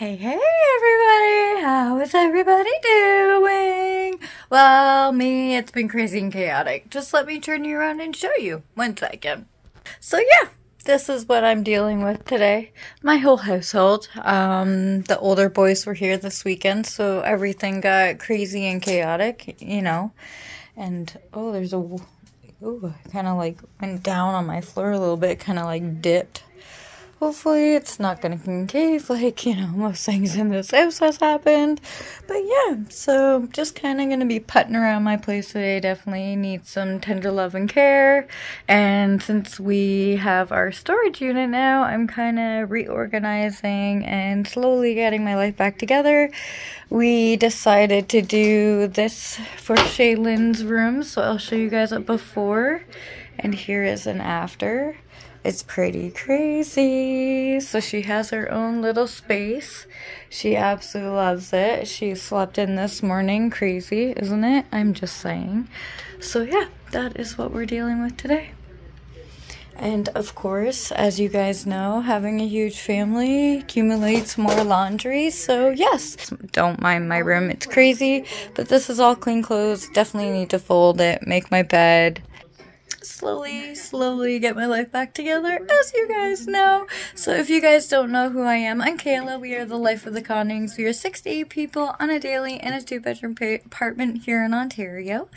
Hey, hey, everybody! How is everybody doing? Well, me, it's been crazy and chaotic. Just let me turn you around and show you. One second. So, yeah, this is what I'm dealing with today. My whole household. Um, the older boys were here this weekend, so everything got crazy and chaotic, you know. And, oh, there's a, ooh, kind of like went down on my floor a little bit, kind of like dipped. Hopefully it's not gonna concave like, you know, most things in this house has happened. But yeah, so just kind of gonna be putting around my place today. Definitely need some tender love and care. And since we have our storage unit now, I'm kind of reorganizing and slowly getting my life back together. We decided to do this for Shaylin's room, so I'll show you guys a before. And here is an after. It's pretty crazy. So she has her own little space. She absolutely loves it. She slept in this morning. Crazy, isn't it? I'm just saying. So yeah, that is what we're dealing with today. And of course, as you guys know, having a huge family accumulates more laundry. So yes, don't mind my room. It's crazy, but this is all clean clothes. Definitely need to fold it, make my bed, slowly, slowly get my life back together, as you guys know. So if you guys don't know who I am, I'm Kayla. We are the Life of the Konnings. We are 68 people on a daily in a two-bedroom apartment here in Ontario.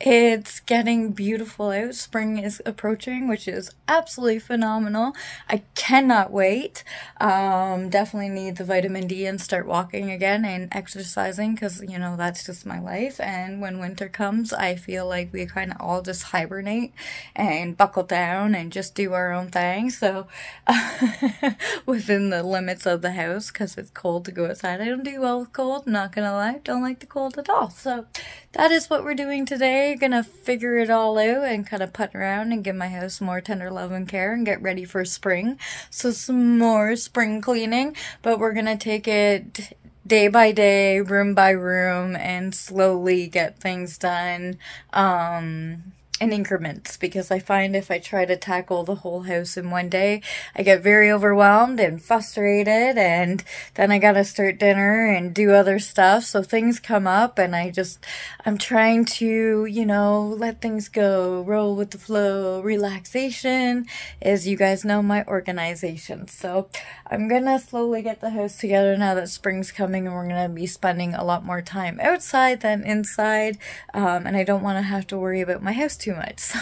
It's getting beautiful out. Spring is approaching, which is absolutely phenomenal. I cannot wait. Um, definitely need the vitamin D and start walking again and exercising because, you know, that's just my life. And when winter comes, I feel like we kind of all just hibernate and buckle down and just do our own thing. So, within the limits of the house, because it's cold to go outside. I don't do well with cold, not gonna lie. Don't like the cold at all. So, that is what we're doing today. Gonna figure it all out and kind of put around and give my house more tender love and care and get ready for spring. So, some more spring cleaning, but we're gonna take it day by day, room by room, and slowly get things done. Um, in increments because I find if I try to tackle the whole house in one day, I get very overwhelmed and frustrated and then I gotta start dinner and do other stuff. So things come up and I just, I'm trying to, you know, let things go, roll with the flow. Relaxation is, you guys know, my organization. So I'm gonna slowly get the house together now that spring's coming and we're gonna be spending a lot more time outside than inside. Um, and I don't want to have to worry about my house too too much. So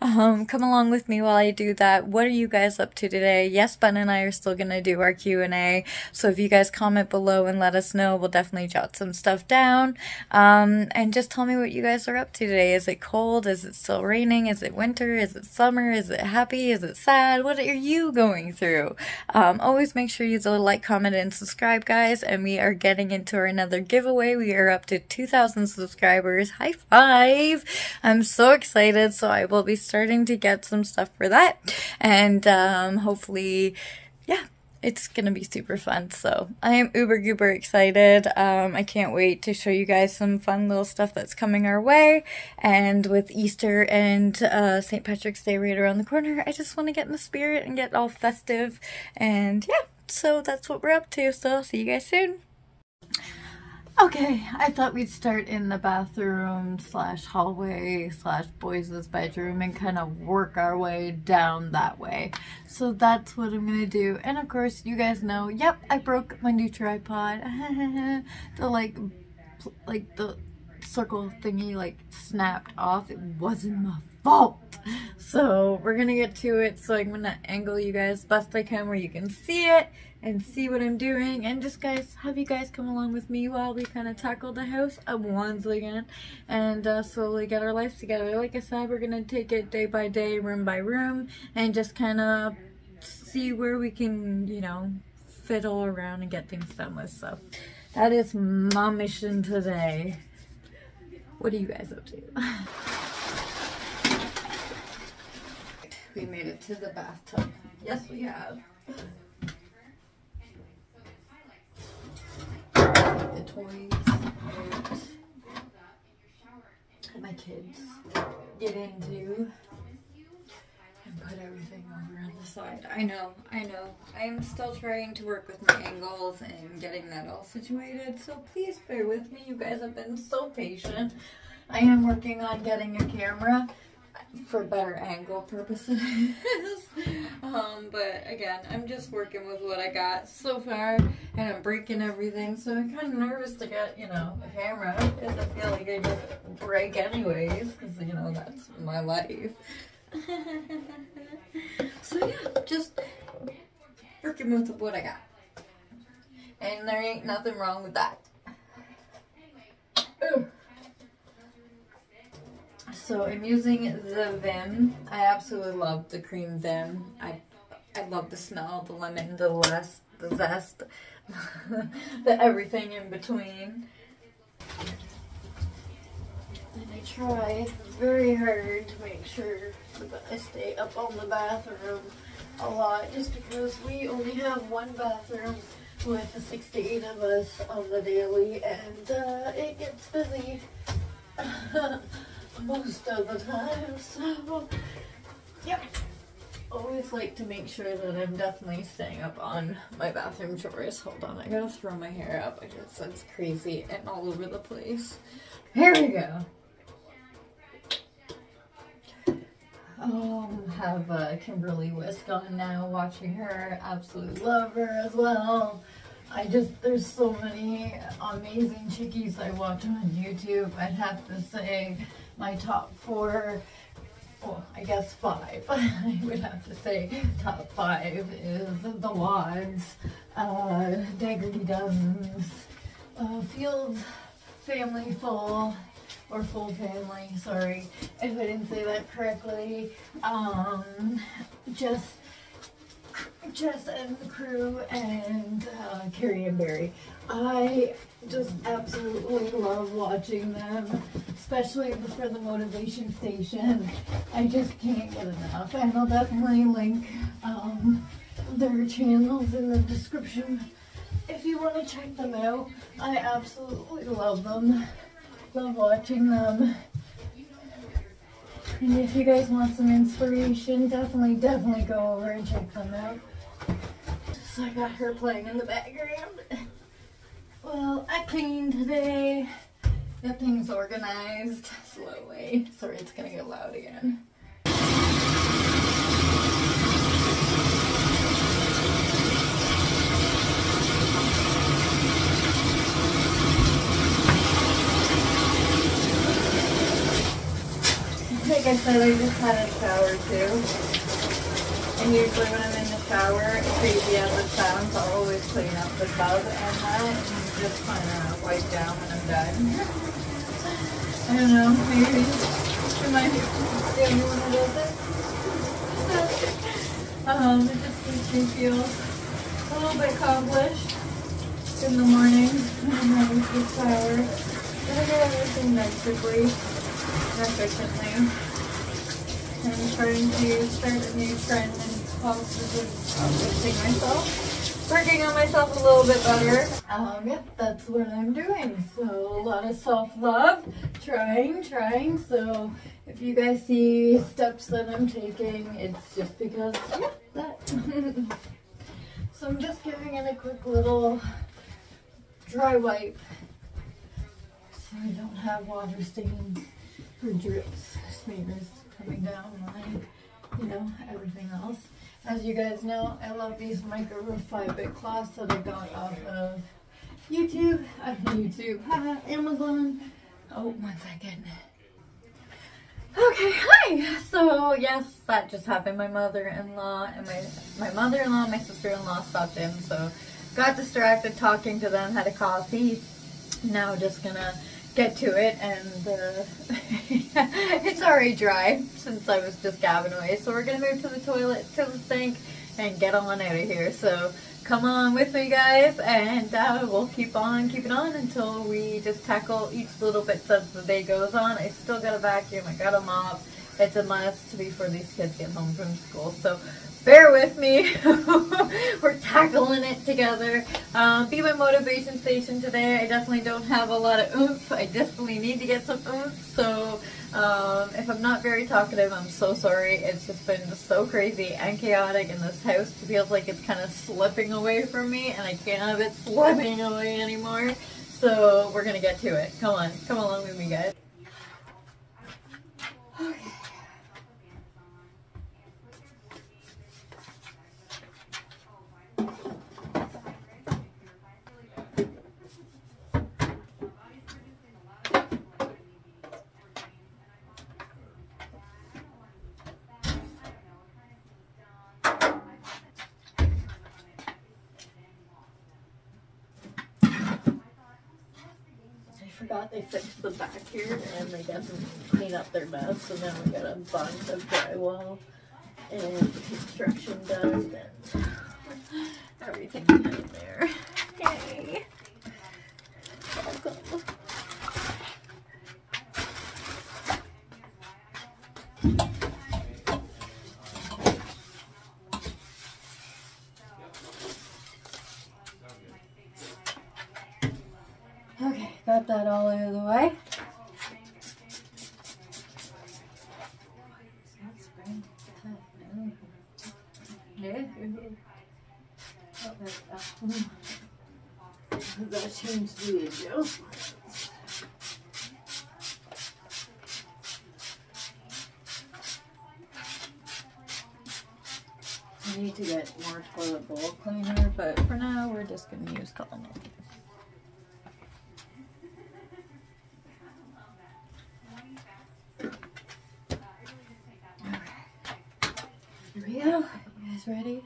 um, come along with me while I do that. What are you guys up to today? Yes, Ben and I are still going to do our Q&A. So if you guys comment below and let us know, we'll definitely jot some stuff down. Um, and just tell me what you guys are up to today. Is it cold? Is it still raining? Is it winter? Is it summer? Is it happy? Is it sad? What are you going through? Um, always make sure you like, comment, and subscribe, guys. And we are getting into our another giveaway. We are up to 2,000 subscribers. High five! I'm so excited. So I will be starting to get some stuff for that. And um, hopefully, yeah, it's gonna be super fun. So I am uber goober excited. Um, I can't wait to show you guys some fun little stuff that's coming our way. And with Easter and uh, St. Patrick's Day right around the corner, I just want to get in the spirit and get all festive. And yeah, so that's what we're up to. So I'll see you guys soon. Okay, I thought we'd start in the bathroom slash hallway slash boys' bedroom and kind of work our way down that way. So that's what I'm gonna do. And of course, you guys know, yep, I broke my new tripod. the like, like the circle thingy like snapped off. It wasn't my fault. So we're gonna get to it. So I'm gonna angle you guys best I can where you can see it and see what I'm doing. And just guys have you guys come along with me while we kind of tackle the house? Of once again and uh, slowly get our lives together. Like I said we're gonna take it day by day room by room and just kind of see where we can you know fiddle around and get things done with. So that is my mission today. What are you guys up to we made it to the bathtub yes we have The toys my kids get into and put everything over on the side. I know, I know. I'm still trying to work with my angles and getting that all situated, so please bear with me. You guys have been so patient. I am working on getting a camera for better angle purposes. um, but again, I'm just working with what I got so far, and I'm breaking everything, so I'm kind of nervous to get, you know, a camera, because I feel like I just break anyways, because, you know, that's my life. so yeah, just working with what I got. And there ain't nothing wrong with that. So I'm using the Vim. I absolutely love the cream Vim. I I love the smell, the lemon, the zest, the zest, the everything in between. And I try very hard to make sure that I stay up on the bathroom a lot just because we only have one bathroom with the six to eight of us on the daily and uh, it gets busy. most of the time. So, yep. Always like to make sure that I'm definitely staying up on my bathroom chores. Hold on, I gotta throw my hair up. I just, it's crazy and all over the place. Here we go. Um, have uh, Kimberly Whisk on now, watching her. Absolutely love her as well. I just, there's so many amazing chickies I watch on YouTube. I'd have to say my top four, well, I guess five, I would have to say top five is The Wads, uh, Dougherty Dozen, uh, Fields, Family Full, or Full Family, sorry if I didn't say that correctly, um, just Jess and the crew and uh, Carrie and Barry. I just absolutely love watching them, especially for the motivation station. I just can't get enough, and I'll definitely link um, their channels in the description if you want to check them out. I absolutely love them, love watching them. And if you guys want some inspiration, definitely, definitely go over and check them out. So I got her playing in the background. Well, I cleaned today. Got things organized slowly. Sorry, it's gonna get loud again. Like I said, I just had a shower too. And usually when I'm in shower, crazy as it sounds, I'll always clean up the tub and that and just kind of wipe down when I'm done. I don't know, maybe am I the only one who does it? um, it just makes me feel a little bit accomplished in the morning when I'm having a shower. But I get everything nicely efficiently. I'm trying to start a new trend uplifting myself. Working on myself a little bit better. Um, yep, that's what I'm doing. So a lot of self-love, trying, trying. So if you guys see steps that I'm taking, it's just because, yeah, that. so I'm just giving it a quick little dry wipe so I don't have water stains or drips, smears coming down my, you know, everything else. As you guys know, I love these micro 5-bit cloths that I got off of YouTube, uh, YouTube, Amazon. Oh, one second. Okay, hi! So, yes, that just happened. My mother-in-law and my, my mother-in-law my sister-in-law stopped in, so got distracted talking to them, had a coffee. Now just gonna get to it and uh, it's already dry since I was just gabbing away so we're gonna move to the toilet to the sink and get on out of here. So come on with me guys and uh, we'll keep on keeping on until we just tackle each little bit as the day goes on. I still got a vacuum I got a mop. It's a must before these kids get home from school. So bear with me. We're tackling it together. Um, be my motivation station today. I definitely don't have a lot of oomph. I definitely need to get some oomph. So Um, if I'm not very talkative, I'm so sorry. It's just been so crazy and chaotic in this house. It feels like it's kind of slipping away from me and I can't have it slipping away anymore. So we're gonna get to it. Come on, come along with me guys. forgot they fixed the back here and they to clean up their mess. So now we got a bunch of drywall and construction done and everything in there. Yay! Welcome. Okay, got that all out of the way. Use cotton. Here we go. You guys ready?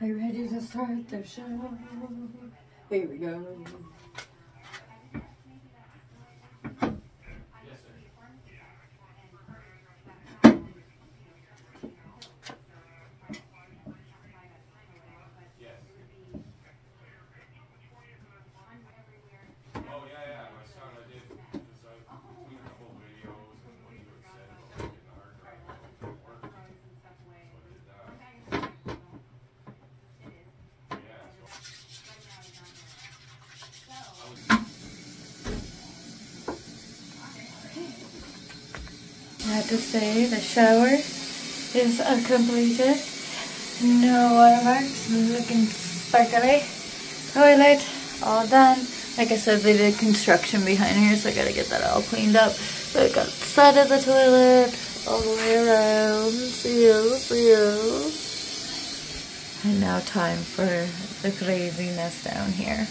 Are you ready to start the show? Here we go. Oh yeah, yeah. My son, I did. Just, I tweeted a couple videos and what you had said about getting the hard drive out to work. So I did that. Yeah. So Have to say the shower is completed. No watermarks, looking sparkly. Toilet, all done. Like I said, they did construction behind here, so I gotta get that all cleaned up. So I got the side of the toilet, all the way around. See you, see you. And now time for the craziness down here.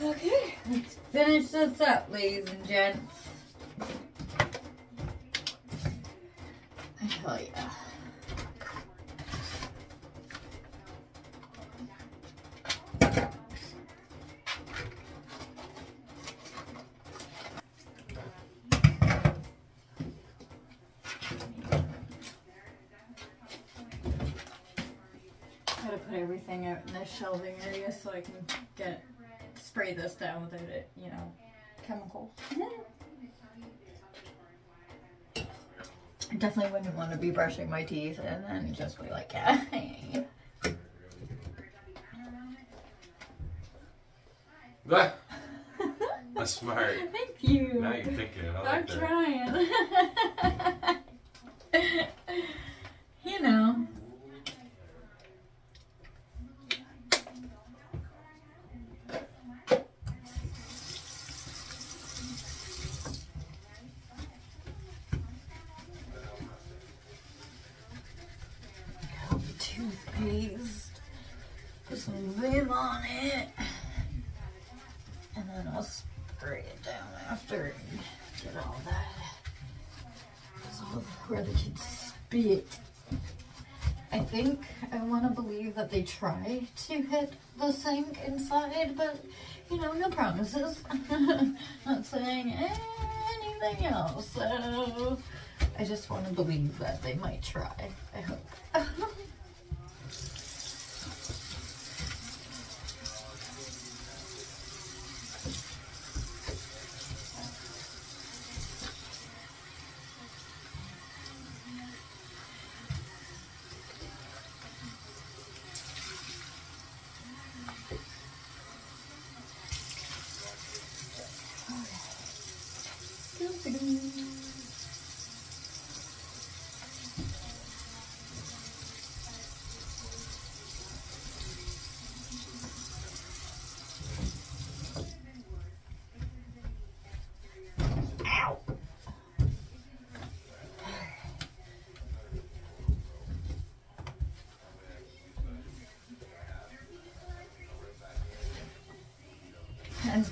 okay, let's finish this up, ladies and gents. I tell ya. Gotta put everything out in this shelving area so I can get spray this down without it, you know, chemicals. Mm-hmm. I definitely wouldn't want to be brushing my teeth and then just be like, hey. That's smart. Thank you. Now you're thinking. I like that. trying. you know. Toothpaste. Put some Vim on it. And I'll spray it down after and get all that. Where the kids spit. I think I want to believe that they try to hit the sink inside, but you know, no promises. Not saying anything else. So I just want to believe that they might try. I hope.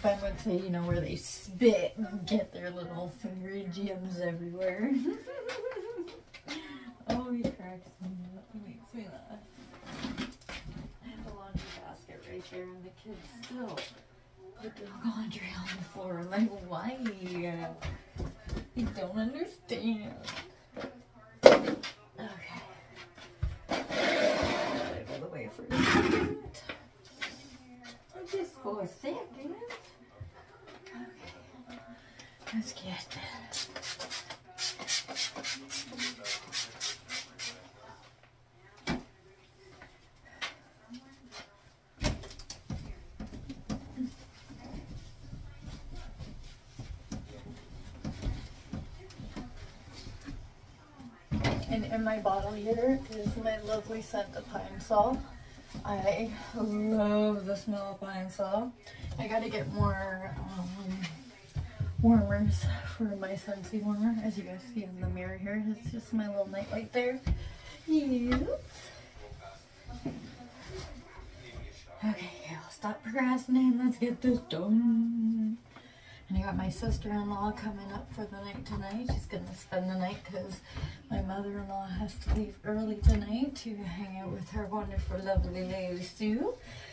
as Ben would say, you know, where they spit and get their little finger gems everywhere. oh, he cracks me up. He makes me laugh. I have a laundry basket right here, and the kids still put their laundry on the floor. I'm like, why? You don't understand. Okay. Out of the way for a second. Just for a second. Let's get And in my bottle here is my lovely scent of Pine-Sol. I love the smell of Pine-Sol. I gotta get more um, warmers for my Scentsy warmer. As you guys see in the mirror here, it's just my little nightlight there. Yes. Okay, I'll stop procrastinating. Let's get this done. And I got my sister-in-law coming up for the night tonight. She's gonna spend the night because my mother-in-law has to leave early tonight to hang out with her wonderful, lovely lady Sue.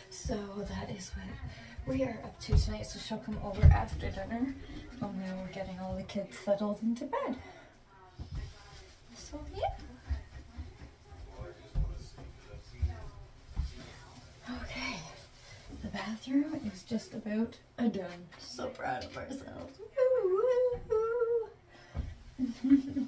So that is what we are up to tonight. So she'll come over after dinner when we're getting all the kids settled into bed. So yeah. Okay. The bathroom is just about a done. So proud of ourselves.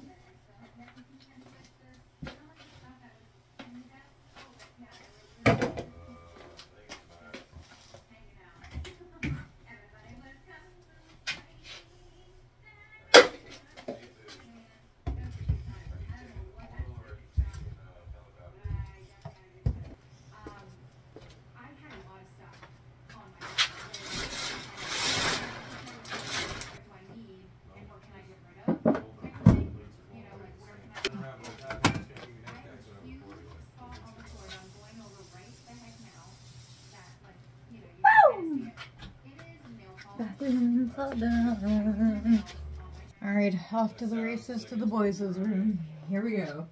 All. Alright, off to the races to the boys' room. Here we go.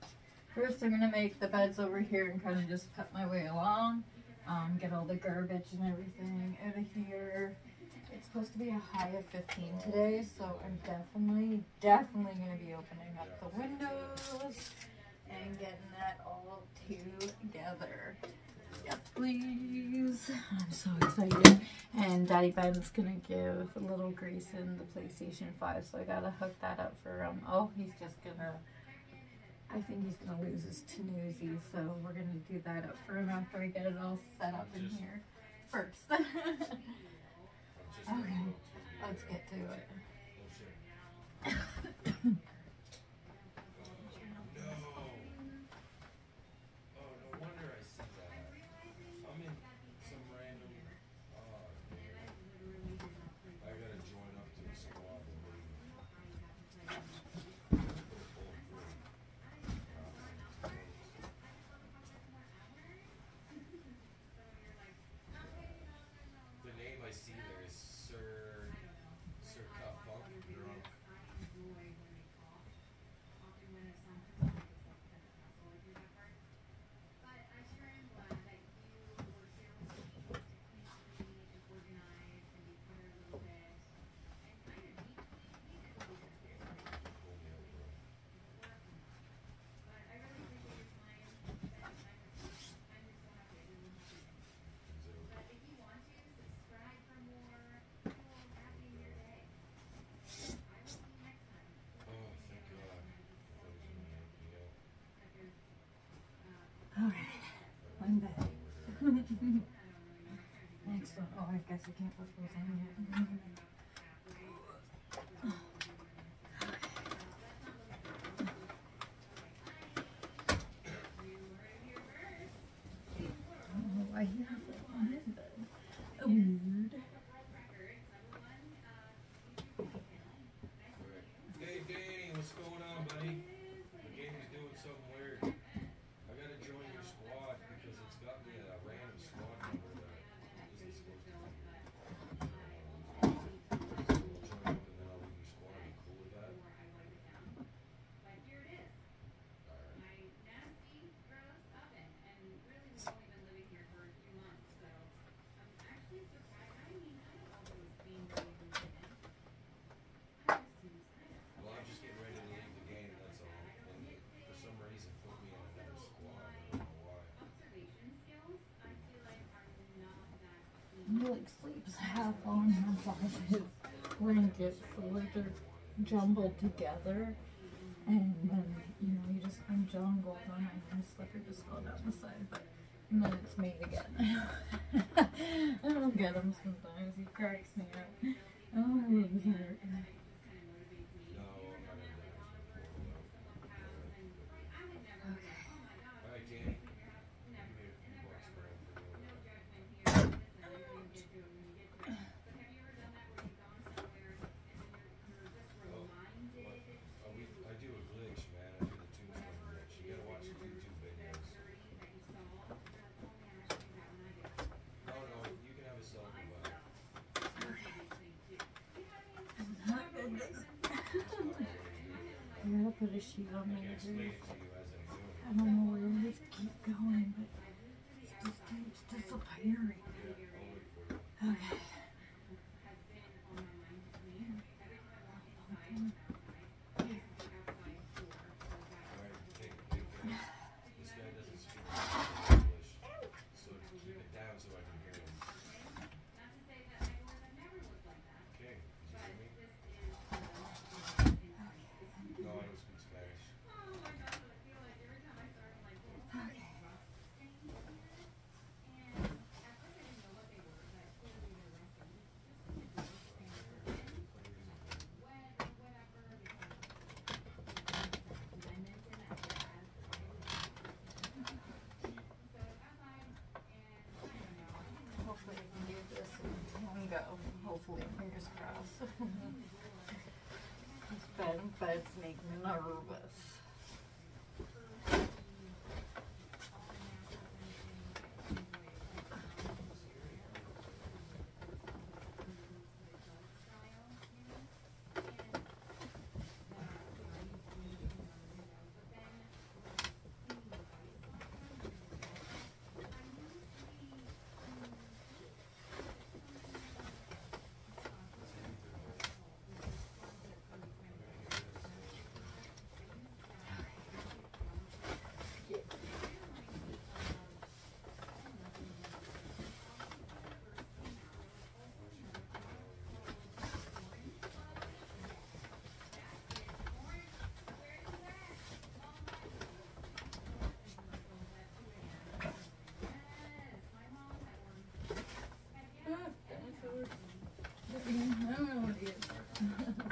First, I'm gonna make the beds over here and kind of just cut my way along. Um, get all the garbage and everything out of here. It's supposed to be a high of 15 today, so I'm definitely, definitely gonna be opening up the windows and getting that all together. Yes, please. I'm so excited. And Daddy Ben's gonna give little Grayson the PlayStation 5, so I gotta hook that up for him. Oh, he's just gonna. I think he's gonna lose his Tanuzi, so we're gonna do that up for him after I get it all set up in here first. okay, let's get to it. Oh, no wonder I see that. I'm in some random, uh, I gotta join up to the squad. and leave. The name I see there is Sir, Sir Cuffuck Drunk. Oh, thank God. That was in the APL. Alright, one bed. Next one. Oh, I guess I can't put those on yet. like sleeps half on half off his blankets so that they're jumbled together. And then, you know, you just unjumble them and his slipper just fell down the side. But and then it's made again. I don't get him sometimes. He cracks me gotta put a sheet on me I don't know where we just keep going, but Bad bugs make me nervous. I don't know what it is.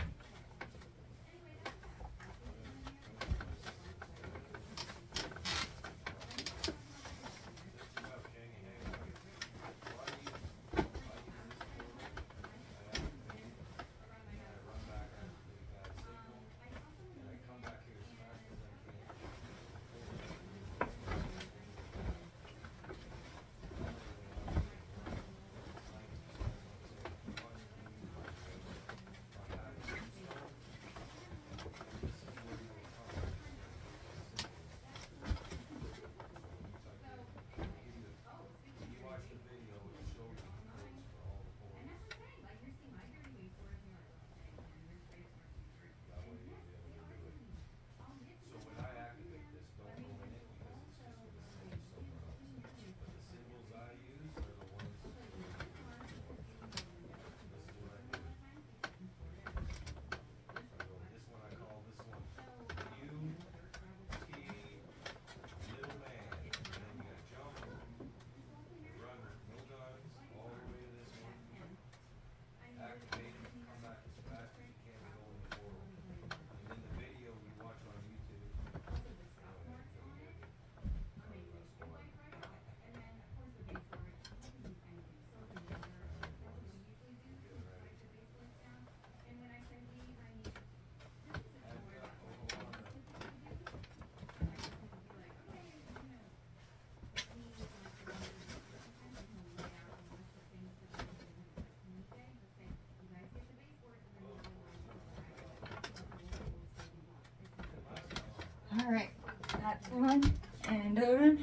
All right, that's one and over.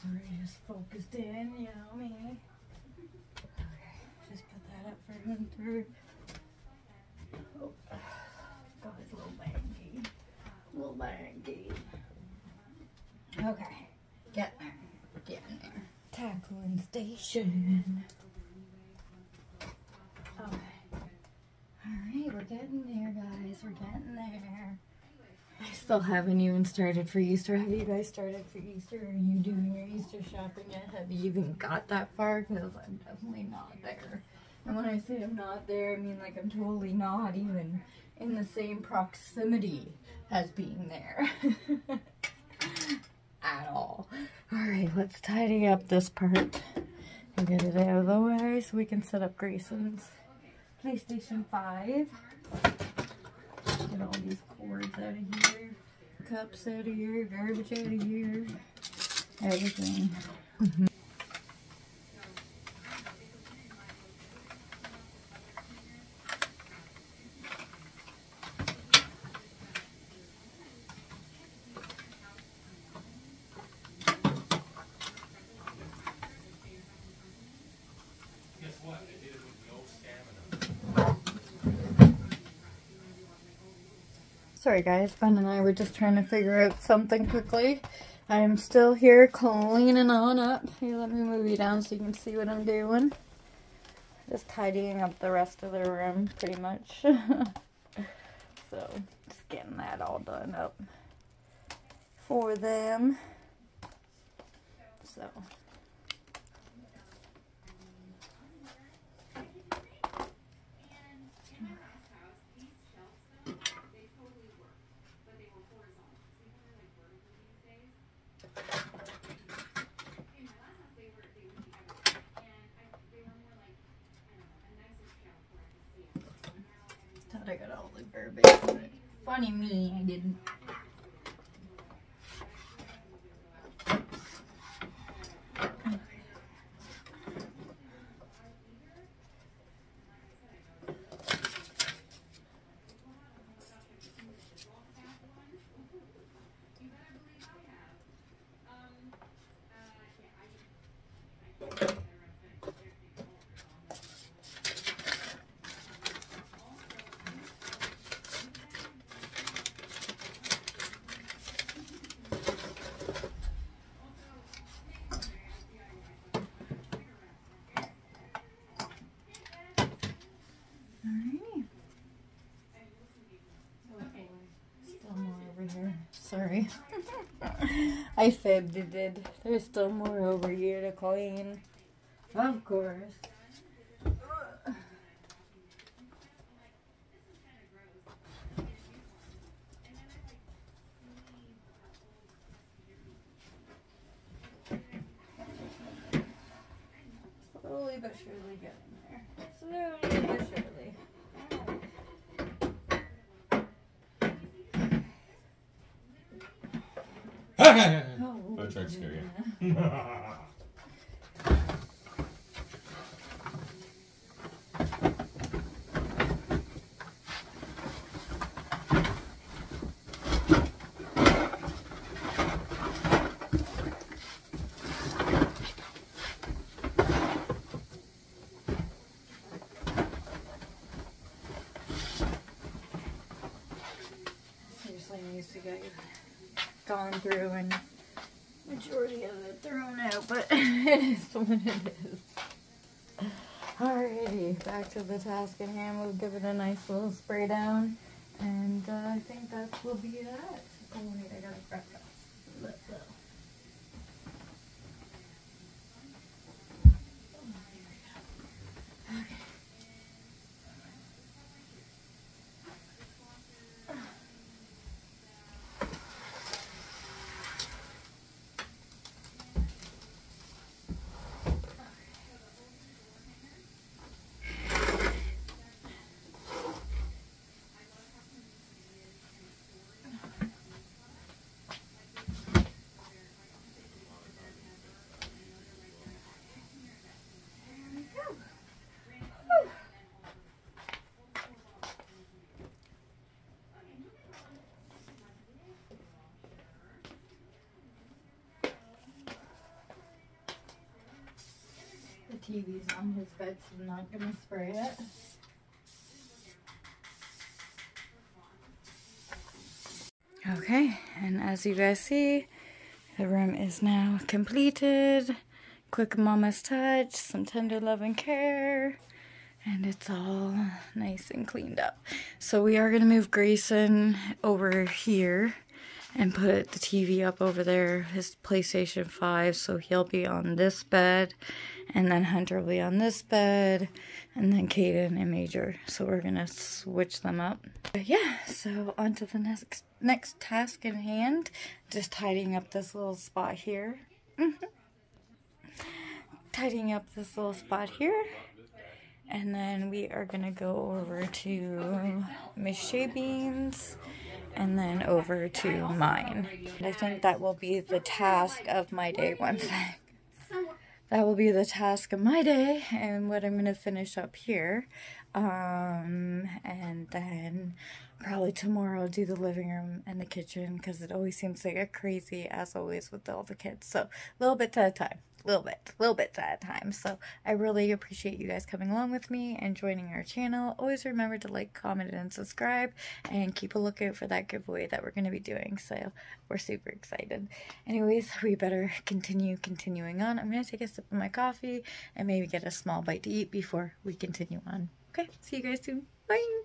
Sorry, just focused in, you know me. Okay, just put that up for Hunter. Oh, got his little baggy, little baggy. Okay, get there, get in there. Tackling station. Still haven't even started for Easter. Have you guys started for Easter? Are you doing your Easter shopping yet? Have you even got that far? Because I'm definitely not there. And when I say I'm not there, I mean like I'm totally not even in the same proximity as being there. At all. Alright, let's tidy up this part and get it out of the way so we can set up Grayson's PlayStation 5. Get all these cords out of here, cups out of here, garbage out of here, everything. Mm-hmm. Guess what? I did it with no stamina. Guys, Ben and I were just trying to figure out something quickly. I am still here cleaning on up. Here, let me move you down so you can see what I'm doing. Just tidying up the rest of the room, pretty much. so, just getting that all done up for them. So. Thought I funny me, I didn't. Alright. Still more over here. Sorry. I fibbed it. There's still more over here to clean. Of course. Slowly but surely getting there. Slowly but surely. I Oh, tried to scare you. Seriously needs to get gone through and majority of it thrown out, but it is what it is. Alrighty, back to the task at hand. We'll give it a nice little spray down, and uh, I think that will be that. TV's on his bed, so I'm not gonna spray it. Okay, and as you guys see, the room is now completed. quick mama's touch, some tender love and care, and it's all nice and cleaned up. So we are going to move Grayson over here and put the TV up over there, his PlayStation 5, so he'll be on this bed, and then Hunter will be on this bed, and then Caden and Major. So we're gonna switch them up. But yeah, so on to the next next task in hand, just tidying up this little spot here. Mm-hmm. tidying up this little spot here. And then we are gonna go over to Miss Shea Beans and then over to mine. And I think that will be the task of my day one thing. That will be the task of my day and what I'm going to finish up here. Um, and then probably tomorrow I'll do the living room and the kitchen because it always seems to get crazy as always with all the kids. So little bit at a time little bit, little bit at a time. So I really appreciate you guys coming along with me and joining our channel. Always remember to like, comment, and subscribe, and keep a lookout for that giveaway that we're going to be doing. So we're super excited. Anyways, we better continue continuing on. I'm going to take a sip of my coffee and maybe get a small bite to eat before we continue on. Okay, see you guys soon. Bye.